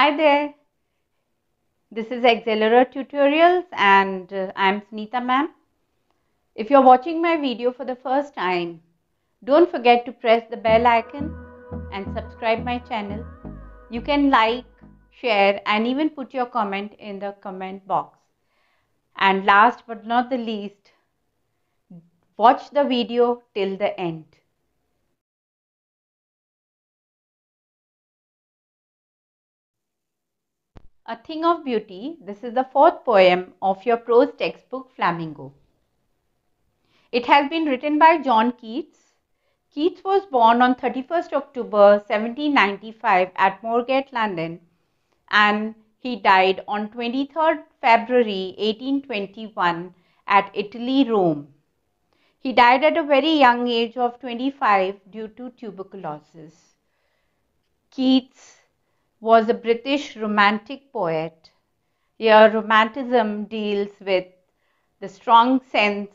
Hi there. This is Excellere Tutorials and uh, I'm Sunita ma'am. If you're watching my video for the first time, don't forget to press the bell icon and subscribe my channel. You can like, share and even put your comment in the comment box. And last but not the least, watch the video till the end. A Thing of Beauty. This is the fourth poem of your prose textbook Flamingo. It has been written by John Keats. Keats was born on 31st October 1795 at Moorgate, London, and he died on 23rd February 1821 at Italy, Rome. He died at a very young age of 25 due to tuberculosis. Keats was a British romantic poet. Here, romanticism deals with the strong sense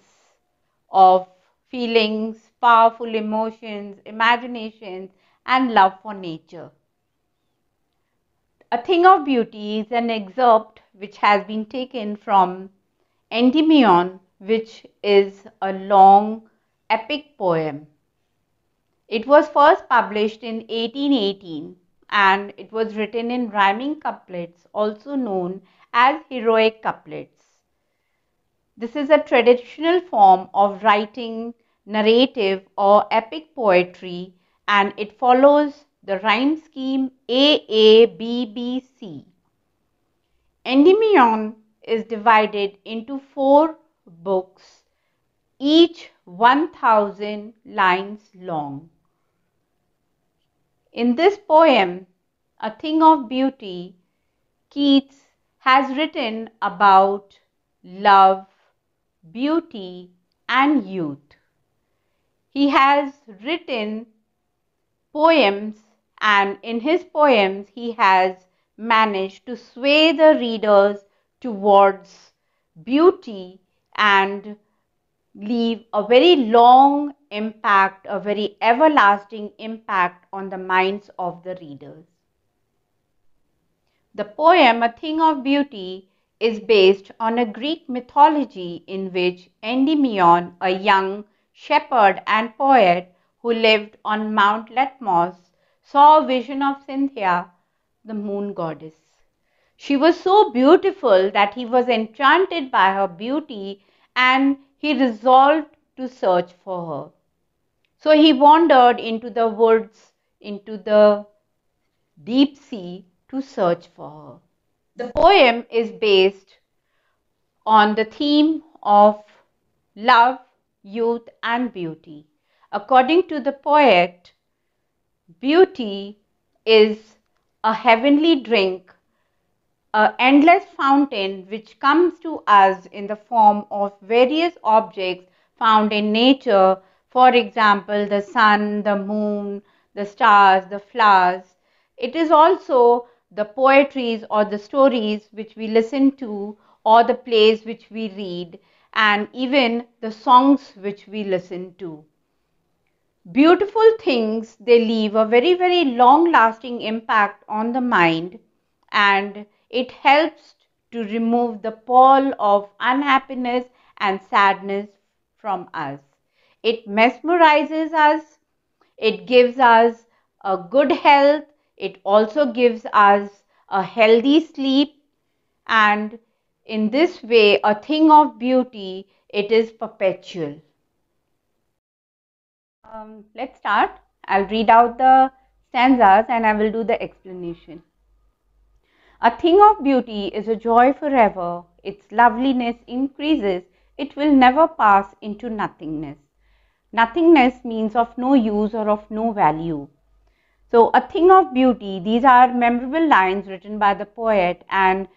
of feelings, powerful emotions, imaginations, and love for nature. A Thing of Beauty is an excerpt which has been taken from Endymion, which is a long epic poem. It was first published in 1818 and it was written in rhyming couplets, also known as heroic couplets. This is a traditional form of writing narrative or epic poetry and it follows the rhyme scheme AABBC. Endymion is divided into four books, each 1000 lines long. In this poem, A Thing of Beauty, Keats has written about love, beauty, and youth. He has written poems, and in his poems, he has managed to sway the readers towards beauty and leave a very long impact, a very everlasting impact on the minds of the readers. The poem A Thing of Beauty is based on a Greek mythology in which Endymion, a young shepherd and poet who lived on Mount Latmos, saw a vision of Cynthia, the moon goddess. She was so beautiful that he was enchanted by her beauty and he resolved to search for her. So he wandered into the woods, into the deep sea to search for her. The poem is based on the theme of love, youth, and beauty. According to the poet, beauty is a heavenly drink, an endless fountain which comes to us in the form of various objects found in nature for example, the sun, the moon, the stars, the flowers. It is also the poetries or the stories which we listen to or the plays which we read and even the songs which we listen to. Beautiful things, they leave a very, very long lasting impact on the mind and it helps to remove the pall of unhappiness and sadness from us. It mesmerizes us. It gives us a good health. It also gives us a healthy sleep. And in this way, a thing of beauty, it is perpetual. Um, let's start. I'll read out the stanzas and I will do the explanation. A thing of beauty is a joy forever. Its loveliness increases. It will never pass into nothingness. Nothingness means of no use or of no value. So, a thing of beauty, these are memorable lines written by the poet, and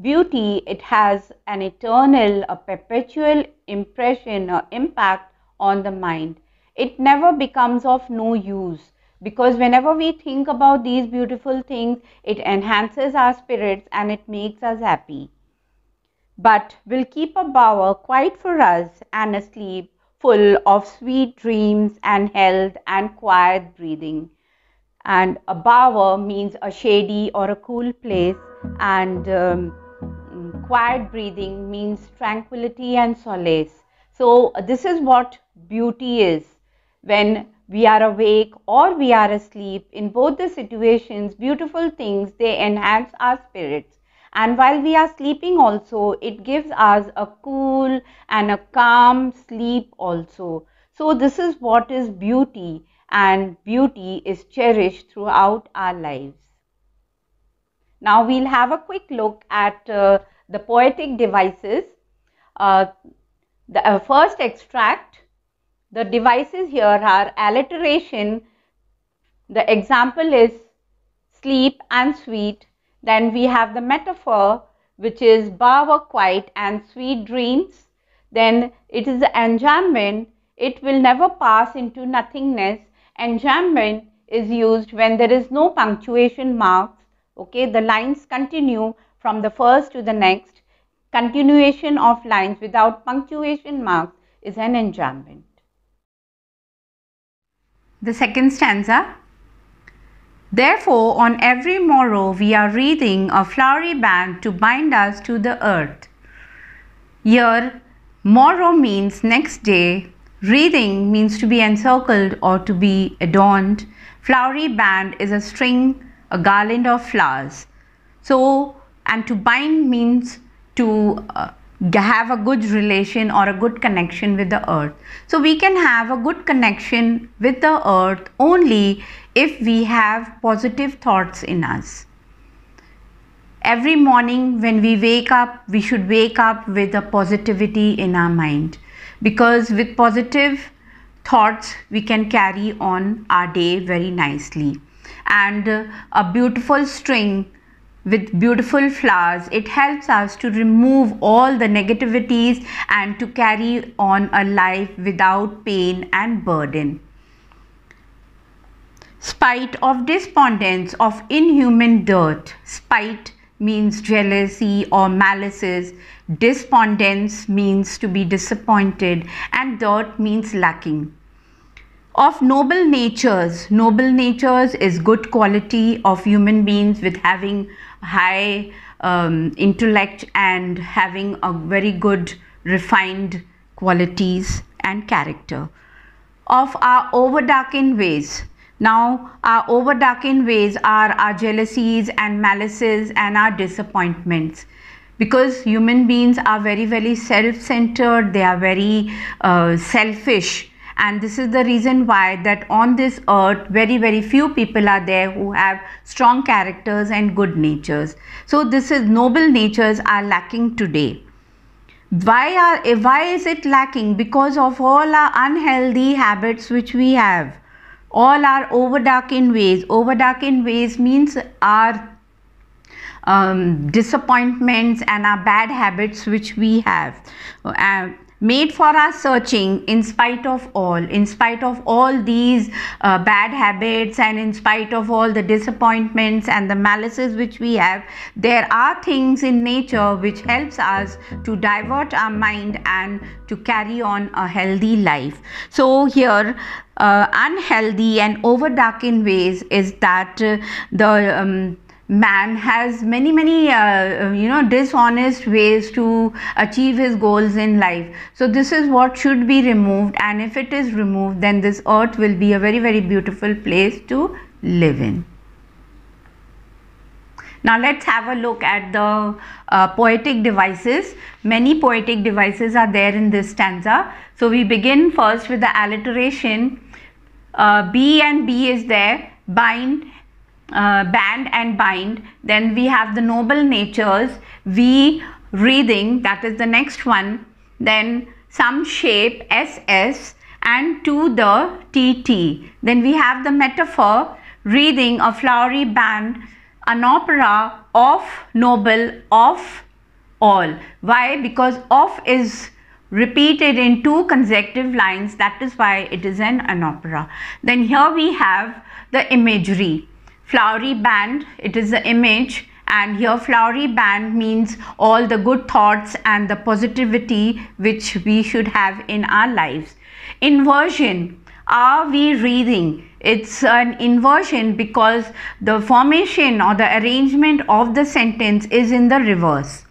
beauty, it has an eternal, a perpetual impression or impact on the mind. It never becomes of no use because whenever we think about these beautiful things, it enhances our spirits and it makes us happy. But will keep a bower quiet for us and asleep full of sweet dreams and health and quiet breathing. and a bower means a shady or a cool place and um, quiet breathing means tranquility and solace so this is what beauty is when we are awake or we are asleep in both the situations beautiful things they enhance our spirits and while we are sleeping also it gives us a cool and a calm sleep also so this is what is beauty and beauty is cherished throughout our lives. Now we'll have a quick look at uh, the poetic devices. Uh, the uh, first extract, the devices here are alliteration. The example is sleep and sweet. Then we have the metaphor which is bower quiet and sweet dreams. Then it is the enjambment. It will never pass into nothingness enjambment is used when there is no punctuation marks. Okay, the lines continue from the first to the next. Continuation of lines without punctuation marks is an enjambment. The second stanza. Therefore, on every morrow we are wreathing a flowery band to bind us to the earth. Here, morrow means next day, Wreathing means to be encircled or to be adorned. Flowery band is a string, a garland of flowers. So, and to bind means to uh, have a good relation or a good connection with the earth. So, we can have a good connection with the earth only if we have positive thoughts in us. Every morning when we wake up, we should wake up with a positivity in our mind because with positive thoughts we can carry on our day very nicely and a beautiful string with beautiful flowers it helps us to remove all the negativities and to carry on a life without pain and burden spite of despondence of inhuman dirt spite means jealousy or malices. Despondence means to be disappointed and dirt means lacking. Of noble natures, noble natures is good quality of human beings with having high um, intellect and having a very good refined qualities and character. Of our overdarkened ways, now, our overdarkened ways are our jealousies and malices and our disappointments. Because human beings are very, very self-centered, they are very uh, selfish and this is the reason why that on this earth very very few people are there who have strong characters and good natures. So this is noble natures are lacking today. Why are why is it lacking? Because of all our unhealthy habits which we have. All our over darkened ways. Over darkened ways means our um, disappointments and our bad habits which we have. Uh, made for our searching in spite of all in spite of all these uh, bad habits and in spite of all the disappointments and the malices which we have there are things in nature which helps us to divert our mind and to carry on a healthy life. So here uh, unhealthy and over darkened ways is that uh, the um, man has many many uh, uh, you know dishonest ways to achieve his goals in life. So this is what should be removed and if it is removed then this earth will be a very very beautiful place to live in. Now let's have a look at the uh, poetic devices. Many poetic devices are there in this stanza. So we begin first with the alliteration. Uh, b and b is there. Bind uh, band and bind then we have the noble natures we wreathing that is the next one then some shape ss and to the tt then we have the metaphor wreathing a flowery band anaphora of noble of all. Why? Because of is repeated in two consecutive lines that is why it is an, anaphora. Then here we have the imagery flowery band it is the image and here flowery band means all the good thoughts and the positivity which we should have in our lives inversion are we reading? It's an inversion because the formation or the arrangement of the sentence is in the reverse.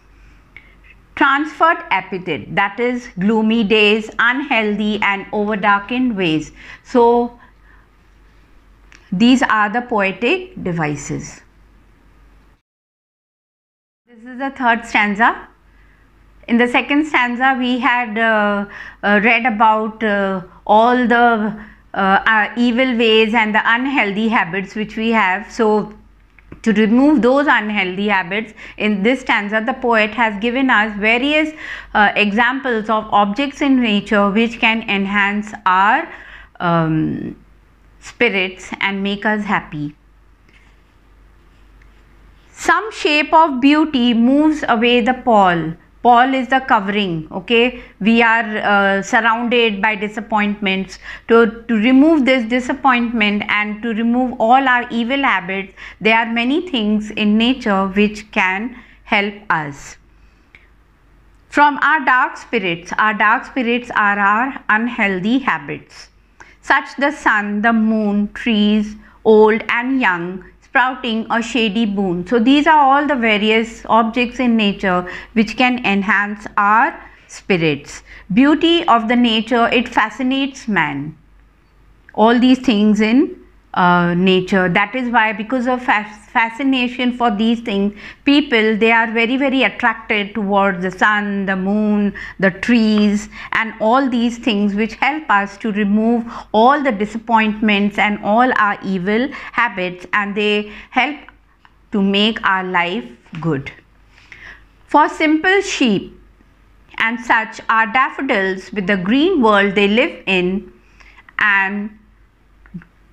Transferred epithet that is gloomy days, unhealthy and overdarkened ways. So these are the poetic devices. This is the third stanza. In the second stanza, we had uh, uh, read about uh, all the uh, evil ways and the unhealthy habits which we have. So, to remove those unhealthy habits, in this stanza, the poet has given us various uh, examples of objects in nature which can enhance our um, spirits and make us happy. Some shape of beauty moves away the pall Pall is the covering, okay? We are uh, surrounded by disappointments. To, to remove this disappointment and to remove all our evil habits, there are many things in nature which can help us. From our dark spirits, our dark spirits are our unhealthy habits. Such the sun, the moon, trees, old and young, sprouting or shady boon. So these are all the various objects in nature which can enhance our spirits. Beauty of the nature, it fascinates man. All these things in uh, nature. That is why because of fascination for these things, people they are very very attracted towards the sun, the moon, the trees and all these things which help us to remove all the disappointments and all our evil habits and they help to make our life good. For simple sheep and such are daffodils with the green world they live in and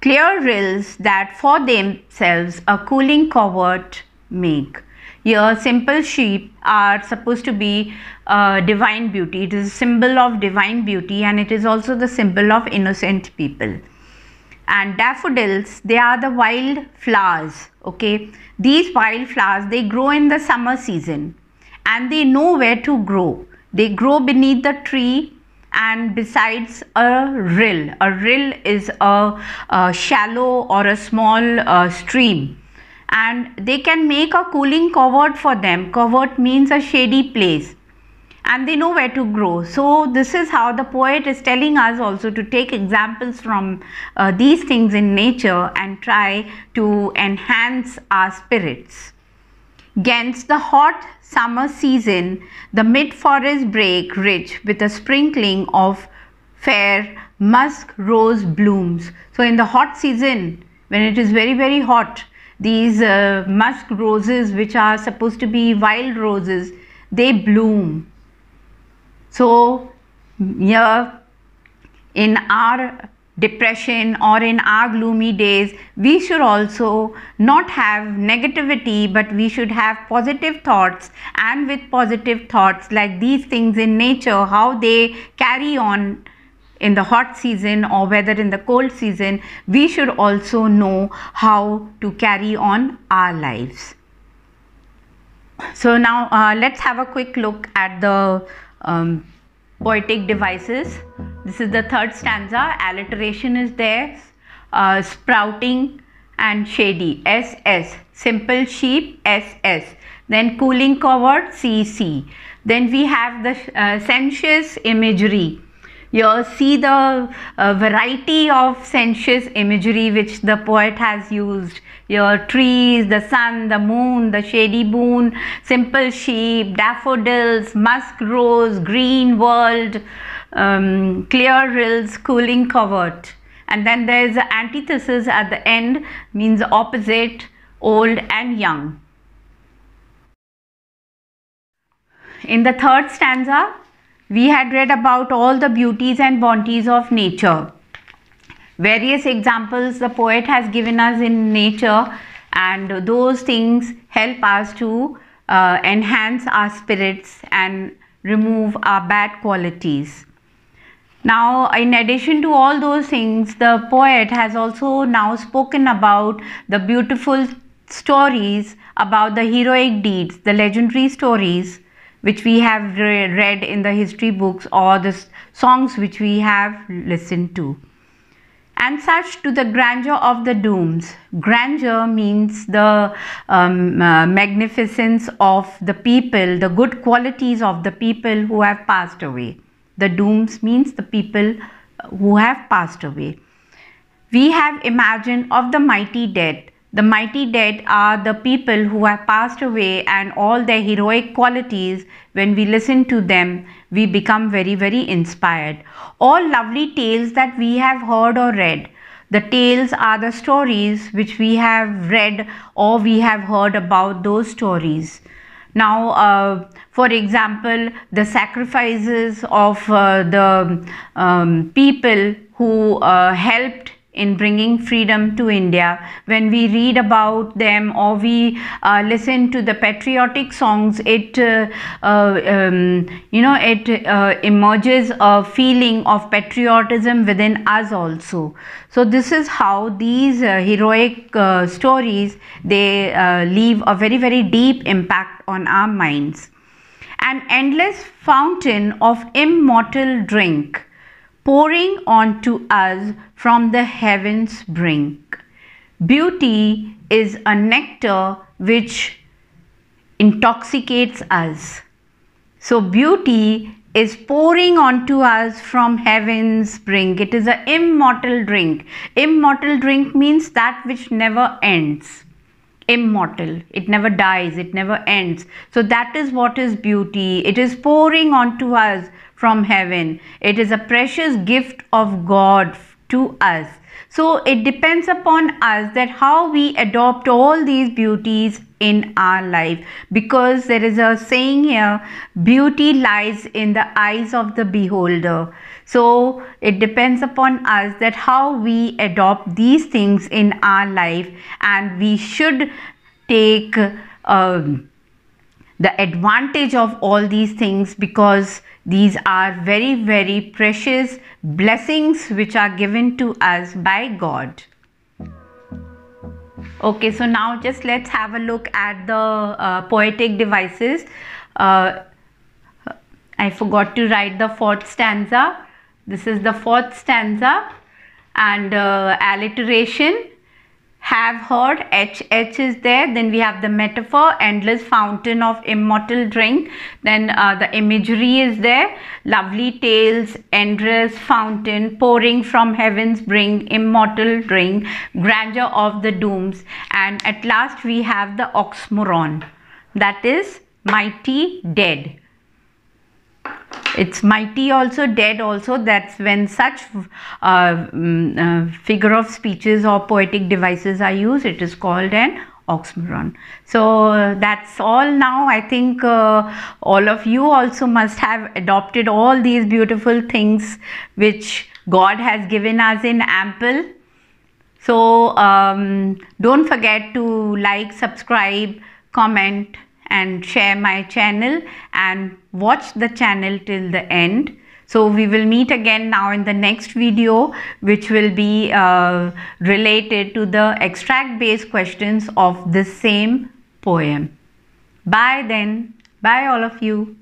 clear rills that for themselves a cooling covert make. Here simple sheep are supposed to be uh, divine beauty. It is a symbol of divine beauty and it is also the symbol of innocent people. And daffodils, they are the wild flowers. Okay, These wild flowers, they grow in the summer season and they know where to grow. They grow beneath the tree and besides a rill. A rill is a, a shallow or a small uh, stream. And they can make a cooling covert for them. Covert means a shady place. And they know where to grow. So this is how the poet is telling us also to take examples from uh, these things in nature and try to enhance our spirits. Against the hot summer season, the mid-forest break rich with a sprinkling of fair musk rose blooms. So in the hot season, when it is very, very hot, these uh, musk roses, which are supposed to be wild roses, they bloom. So here in our depression or in our gloomy days, we should also not have negativity, but we should have positive thoughts. And with positive thoughts, like these things in nature, how they carry on in the hot season or whether in the cold season, we should also know how to carry on our lives. So now uh, let's have a quick look at the um, poetic devices. This is the third stanza. Alliteration is there. Uh, sprouting and shady. SS. Simple sheep. SS. Then cooling covert. CC. Then we have the uh, sensuous imagery. You see the uh, variety of sensuous imagery which the poet has used your trees, the sun, the moon, the shady boon, simple sheep, daffodils, musk rose, green world, um, clear rills, cooling covert. And then there is the antithesis at the end, means opposite, old and young. In the third stanza, we had read about all the beauties and bounties of nature. Various examples the poet has given us in nature and those things help us to uh, enhance our spirits and remove our bad qualities. Now, in addition to all those things, the poet has also now spoken about the beautiful stories about the heroic deeds, the legendary stories which we have re read in the history books or the songs which we have listened to. and such to the grandeur of the dooms. Grandeur means the um, uh, magnificence of the people, the good qualities of the people who have passed away. The dooms means the people uh, who have passed away. We have imagined of the mighty dead. The mighty dead are the people who have passed away and all their heroic qualities. When we listen to them, we become very, very inspired. All lovely tales that we have heard or read. The tales are the stories which we have read or we have heard about those stories. Now, uh, for example, the sacrifices of uh, the um, people who uh, helped in bringing freedom to India. When we read about them or we uh, listen to the patriotic songs, it uh, uh, um, you know it uh, emerges a feeling of patriotism within us also. So this is how these uh, heroic stories they leave a very very deep impact on our minds. An endless fountain of immortal drink pouring onto us from the heavens brink. Beauty is a nectar which intoxicates us. So, beauty is pouring onto us from heaven's brink. It is an immortal drink. Immortal drink means that which never ends. Immortal. It never dies. It never ends. So that is what is beauty. It is pouring onto us from heaven. It is a precious gift of God to us. So it depends upon us that how we adopt all these beauties in our life because there is a saying here beauty lies in the eyes of the beholder. So it depends upon us that how we adopt these things in our life and we should take um, the advantage of all these things because these are very, very precious blessings which are given to us by God. Okay, so now just let's have a look at the uh, poetic devices. Uh, I forgot to write the fourth stanza. This is the fourth stanza and uh, alliteration have heard h h is there then we have the metaphor endless fountain of immortal drink then uh, the imagery is there lovely tales endless fountain pouring from heaven's bring immortal drink grandeur of the dooms and at last we have the oxymoron that is mighty dead it's mighty also dead also. That's when such uh, mm, uh, figure of speeches or poetic devices are used. It is called an oxymoron. So uh, that's all now. I think uh, all of you also must have adopted all these beautiful things which god has given us in ample. So um, don't forget to like subscribe comment and share my channel and watch the channel till the end. So we will meet again now in the next video which will be uh, related to the extract based questions of the same poem. Bye then. Bye all of you.